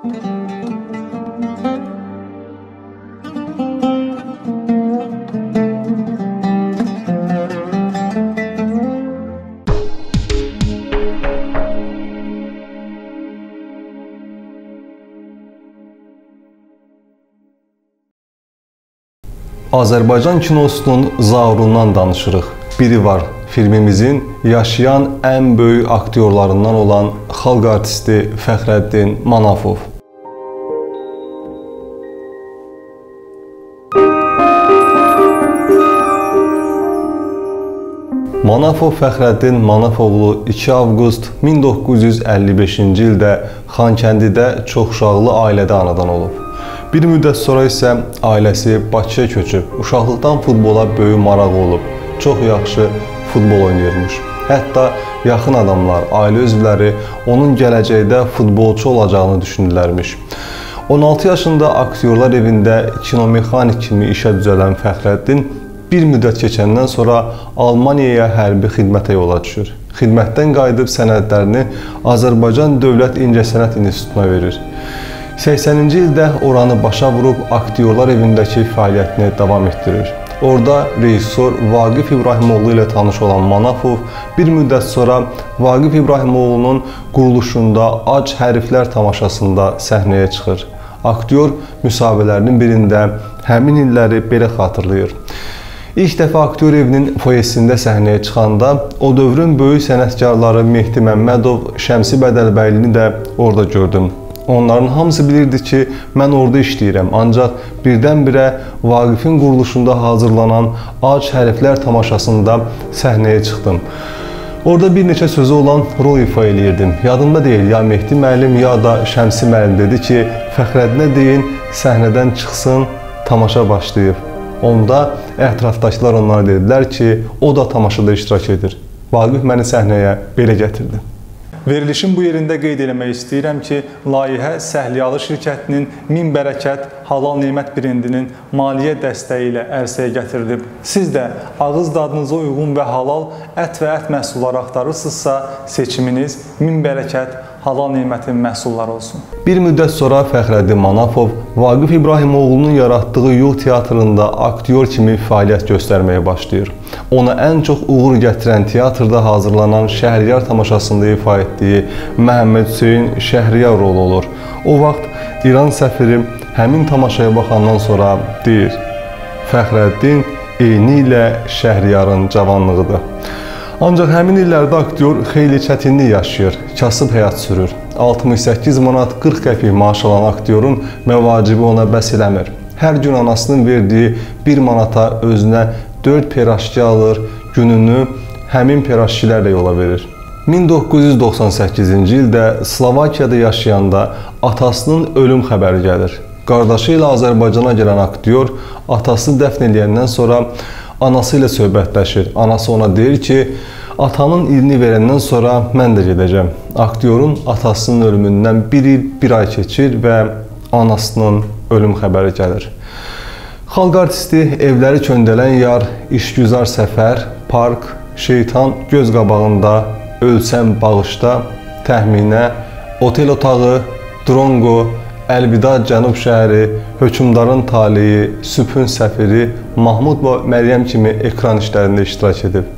Azərbaycan kinosunun zaurundan danışırıq. Biri var, filmimizin yaşayan ən böyük aktyorlarından olan xalq artisti Fəxrəddin Manafov. Manafov Fəxrəddin Manafoğlu 2 avqust 1955-ci ildə Xankəndidə çoxuşaqlı ailədə anadan olub. Bir müddət sonra isə ailəsi Bakıya köçüb. Uşaqlıqdan futbola böyük marağı olub. Çox yaxşı futbol oynayırmış. Hətta yaxın adamlar, ailə üzvləri onun gələcəkdə futbolçu olacağını düşünürlərmiş. 16 yaşında aktyorlar evində kinomexanik kimi işə düzələn Fəxrəddin bir müddət keçəndən sonra Almaniyaya hərbi xidmətə yola düşür. Xidmətdən qayıdıb sənədlərini Azərbaycan Dövlət İncəsənət İnstitutuna verir. 80-ci ildə oranı başa vurub aktyorlar evindəki fəaliyyətini davam etdirir. Orada rejissor Vaqif İbrahimoğlu ilə tanış olan Manafov bir müddət sonra Vaqif İbrahimoğlunun quruluşunda Ac hərflər tamaşasında səhnəyə çıxır. Aktyor müsahibələrinin birində həmin illəri belə xatırlayır. İlk dəfə aktyor evinin foyesində səhnəyə çıxanda o dövrün böyük sənətkarları Mehdi Məmmədov, Şəmsi Bədəlbəylini də orada gördüm. Onların hamısı bilirdi ki, mən orada işləyirəm. Ancaq birdən-birə Vaqifin quruluşunda hazırlanan Ac hərflər tamaşasında səhnəyə çıxdım. Orada bir neçə sözü olan rol ifa eləyirdim. Yadımda deyil, ya Mehdi müəllim, ya da Şəmsi müəllim dedi ki, Fəxrəddinə deyin, səhnədən çıxsın, tamaşa başlayıb. Onda ətrafdakılar onlara dedilər ki, o da tamaşada iştirak edir. Vaqif məni səhnəyə belə gətirdi. Verilişin bu yerində qeyd eləmək istəyirəm ki, layihə Səhliyalı şirkətinin Min Bərəkət Halal Nemət brendinin maliyyə dəstəyi ilə ərsəyə gətirilib. Siz də ağız dadınıza uyğun və halal ət və ət məhsulları axtarırsınızsa, seçiminiz Min Bərəkət halal nemətin məhsulları olsun. Bir müddət sonra Fəxrəddin Manafov Vaqif İbrahimoğlunun yaratdığı Yol teatrında aktyor kimi fəaliyyət göstərməyə başlayır. Ona ən çox uğur gətirən teatrda hazırlanan Şəhriyar tamaşasında ifa etdiyi Məhəmməd Hüseyn Şəhriyar rolu olur. O vaxt İran səfiri həmin tamaşaya baxandan sonra deyir: Fəxrəddin eyni ilə Şəhriyarın cavanlığıdır. Ancaq həmin illərdə aktyor xeyli çətinlik yaşayır, kasıb həyat sürür. 68 manat 40 qəpik maaş alan aktyorun məvacibi ona bəs eləmir. Hər gün anasının verdiyi 1 manata özünə 4 peraşki alır, gününü həmin peraşkilərlə yola verir. 1998-ci ildə Slovakiyada yaşayanda atasının ölüm xəbəri gəlir. Qardaşı ilə Azərbaycana gələn aktyor atası dəfn edəndən sonra anası ilə söhbətləşir. Anası ona deyir ki, atanın ilini verəndən sonra mən də gedəcəm. Aktyorun atasının ölümündən bir il, bir ay keçir və anasının ölüm xəbəri gəlir. Xalq artisti evləri köndələn yar, işgüzar səfər, park, şeytan göz qabağında, ölsəm bağışda, təxminə, otel otağı, drongo, Əlvida Cənub şəhəri, Hökümdarın taleyi, Sübhün səfiri, Mahmud və Məryəm kimi ekran işlərində iştirak edib.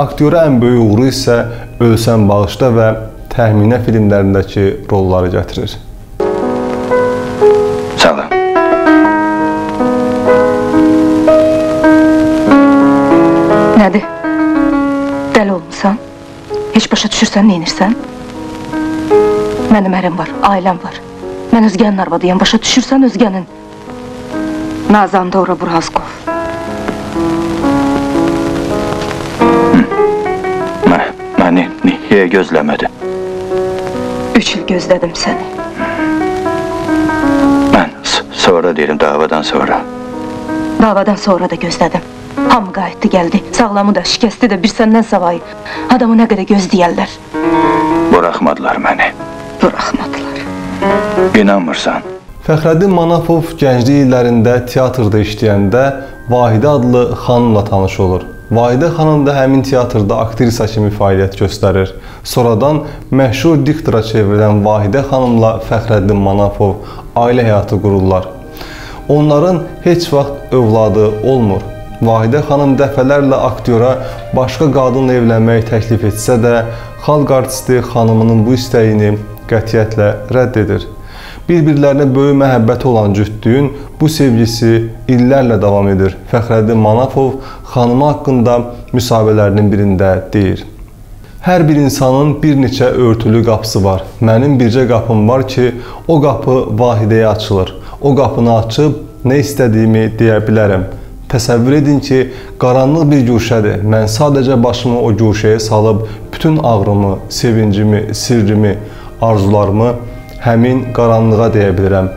Aktyora ən böyük uğuru isə Ölsən bağışda və Təxminə filmlərindəki rolları gətirir. Salam. Nədir? Dəli olmusan? Heç başa düşürsən, neynirsən? Mənim ərim var, ailəm var. Mən özgənin arvadıyam, başa düşürsən özgənin. Nazan Dora Burazqov. Mə, məni niyə gözləmədin? Üç il gözlədim səni. Mən sonra deyirəm, davadan sonra. Davadan sonra da gözlədim. Hamı qayıtdı, gəldi. Sağlamı da, şikəsti də bir səndən savayı. Adamı nə qədər gözləyərlər. Buraxmadılar məni. Buraxmadılar. İnanmırsan? Fəxrəddin Manafov gənclik illərində teatrda işləyəndə Vahidə adlı xanımla tanış olur. Vahidə xanım da həmin teatrda aktrisa kimi fəaliyyət göstərir. Sonradan məşhur diktora çevrilən Vahidə xanımla Fəxrəddin Manafov ailə həyatı qururlar. Onların heç vaxt övladı olmur. Vahidə xanım dəfələrlə aktyora başqa qadınla evlənməyi təklif etsə də, xalq artisti xanımının bu istəyini qətiyyətlə rədd edir. Bir-birlərinə böyük məhəbbəti olan cütlüyün bu sevgisi illərlə davam edir. Fəxrəddin Manafov xanımı haqqında müsahibələrinin birində deyir. Hər bir insanın bir neçə örtülü qapısı var. Mənim bircə qapım var ki, o qapı Vahidəyə açılır. O qapını açıb nə istədiyimi deyə bilərəm. Təsəvvür edin ki, qaranlıq bir guşədir. Mən sadəcə başımı o guşəyə salıb bütün ağrımı, sevincimi, sirrimi, arzularımı həmin qaranlığa deyə bilirəm.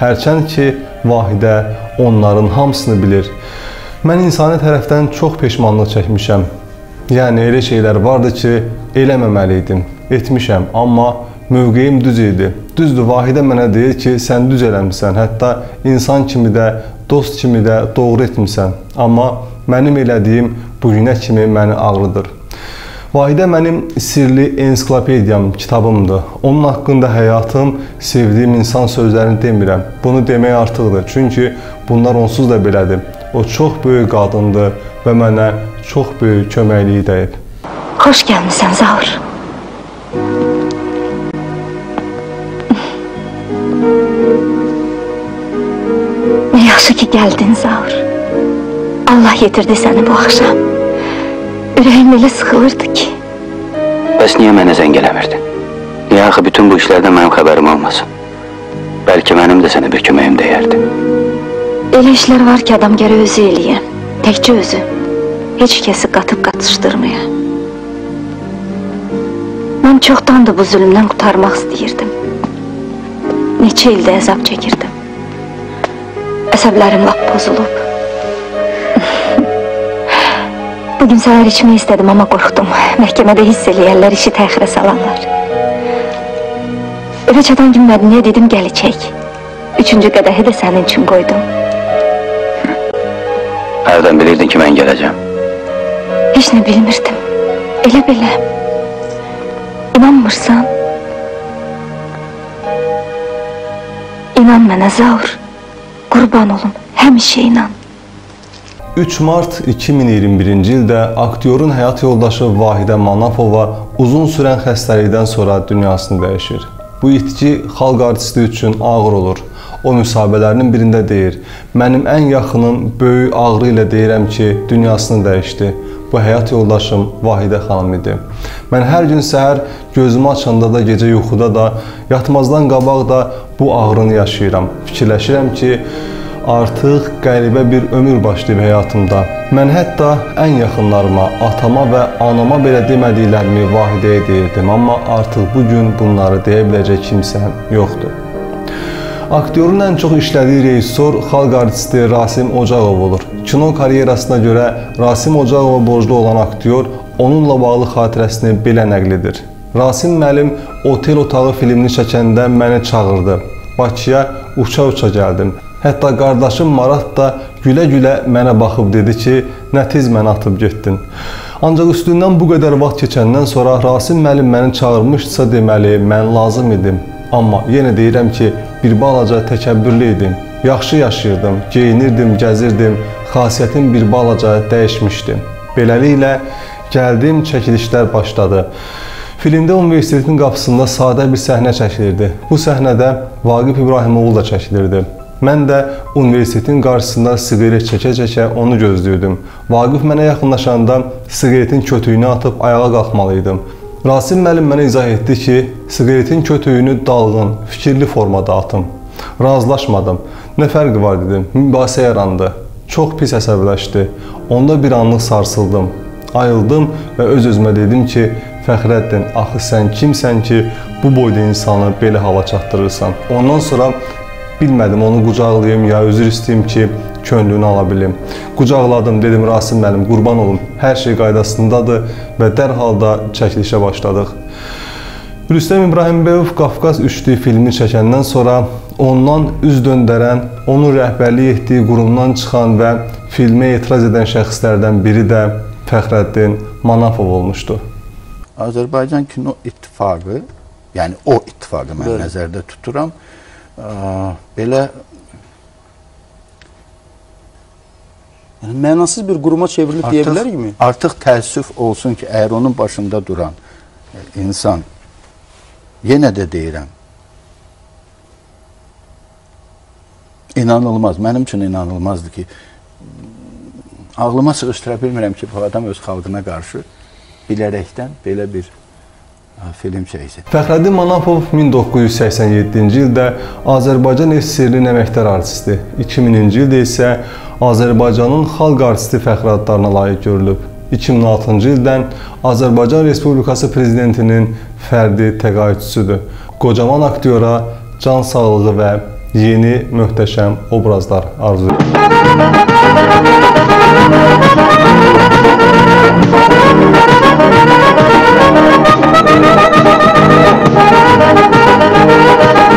Hərçənd ki, Vahidə onların hamısını bilir. Mən insani tərəfdən çox peşmanlıq çəkmişəm. Yəni elə şeylər vardı ki, eləməməli idim. Etmişəm, amma mövqeyim düz idi. Düzdür, Vahidə mənə deyir ki, sən düz eləmisən. Hətta insan kimi də, dost kimi də doğru etmisən. Amma mənim elədiyim bu günə kimi məni ağrıdır. Vahidə mənim sirli ensiklopediyam, kitabımdır. Onun haqqında həyatım, sevdiyim insan sözlərini demirəm. Bunu demək artıqdır. Çünki bunlar onsuz da belədir. O çox böyük qadındır və mənə çox böyük köməkliyi dəyib. Xoş gəlmisən Zaur. Yaxşı ki gəldin Zaur. Allah yetirdi səni bu axşam. Ürəyim elə sıxılırdı ki. Bəs niyə mənə zəng eləmirdin? Niyə axı bütün bu işlərdən mənim xəbərim olmasın? Bəlkə mənim də sənə bir köməyim dəyərdi. Elə işlər var ki, adam gərək özü eləyə. Təkcə özü. Heç kəsi qatıb qatışdırmaya. Mən çoxdandır bu zülmdən qutarmaq istəyirdim. Neçə ildə əzab çəkirdim. Əsəblərim lap pozulub. Bugün səhər içmək istədim, amma qorxdum. Məhkəmədə hiss eləyərlər, işi təxirə salarlar. Evə çatan gün mədniyə dedim, gəl içək. Üçüncü qədəhi də sənin üçün qoydum. Hərdən bilirdin ki, mən gələcəm. Heç nə bilmirdim. Elə belə. İnanmırsan? İnan mənə Zaur. Qurban olum, həmişə inan. 3 mart 2021-ci ildə aktyorun həyat yoldaşı Vahidə Manafova uzun sürən xəstəlikdən sonra dünyasını dəyişir. Bu itki xalq artisti üçün ağır olur. O müsahibələrinin birində deyir: "Mənim ən yaxınım böyük ağrı ilə deyirəm ki, dünyasını dəyişdi. Bu həyat yoldaşım Vahidə xanım idi. Mən hər gün səhər gözümü açanda da, gecə yuxuda da, yatmazdan qabaq da bu ağrını yaşayıram. Fikirləşirəm ki, artıq qəribə bir ömür başlayıb həyatımda. Mən hətta ən yaxınlarıma, atama və anama belə demədiklərimi Vahidəyə deyirdim, amma artıq bu gün bunları deyə biləcək kimsəm yoxdur. Aktyorun ən çox işlədiyi rejissor xalq artisti Rasim Ocaqov olur. Kino karyerasına görə Rasim Ocaqova borclu olan aktyor onunla bağlı xatirəsini belə nəql edir. Rasim müəllim otel otağı filmini çəkəndə məni çağırdı. Bakıya uça-uça gəldim. Hətta qardaşım Marat da gülə-gülə mənə baxıb dedi ki, nə tez məni atıb getdin. Ancaq üstündən bu qədər vaxt keçəndən sonra Rasim müəllim məni çağırmışsa deməli, mən lazım idim. Amma yenə deyirəm ki, bir balaca təkəbbürlü idim. Yaxşı yaşayırdım, geyinirdim, gəzirdim, xasiyyətim bir balaca dəyişmişdi. Beləliklə gəldim, çəkilişlər başladı. Filmdə universitetin qapısında sadə bir səhnə çəkilirdi. Bu səhnədə Vaqif İbrahimoğlu da çəkilirdi. Mən də universitetin qarşısında siqaret çəkə-çəkə onu gözləyirdim. Vaqif mənə yaxınlaşanda siqaretin kötüyünü atıb ayağa qalxmalıydım. Rasim müəllim mənə izah etdi ki, siqaretin kötüyünü dalğın, fikirli formada atım. Razılaşmadım. Nə fərqi var dedim. Mübahisə yarandı. Çox pis əsəbləşdi. Onda bir anlıq sarsıldım. Ayıldım və öz-özümə dedim ki, Fəxrəddin, axı sən kimsən ki, bu boyda insanı belə hala çatdırırsan? Ondan sonra Bilmədim onu qucaqlayım ya üzr istəyim ki, könlünü ala bilim. Qucaqladım, dedim Rasim müəllim, qurban olum. Hər şey qaydasındadır və dərhal da çəkilişə başladıq. Rüstəm İbrahimbəyov Qafqaz üçlü filmi çəkəndən sonra ondan üz döndərən, onun rəhbərlik etdiyi qurumdan çıxan və filmə etiraz edən şəxslərdən biri də Fəxrəddin Manafov olmuşdu. Azərbaycan Kino İttifaqı, yəni o ittifaqı mən Bəli. nəzərdə tuturam. Belə Yəni mənasız bir quruma çevrilib deyə bilərikmi? artıq təəssüf olsun ki, əgər onun başında duran e, insan yenə də deyirəm inanılmaz, mənim üçün inanılmazdır ki ağlıma sığışdıra bilmirəm ki, bu adam öz xalqına qarşı bilərəkdən belə bir film çəksin. Fəxrəddin Manafov 1987-ci ildə Azərbaycan SSR-nin əməkdar artisti, 2000-ci ildə isə Azərbaycanın xalq artisti fəxri adlarına layiq görülüb. 2006-cı ildən Azərbaycan Respublikası prezidentinin fərdi təqaüdçüsüdür. Qocaman aktyora can sağlığı və yeni möhtəşəm obrazlar arzu edir. Thank you.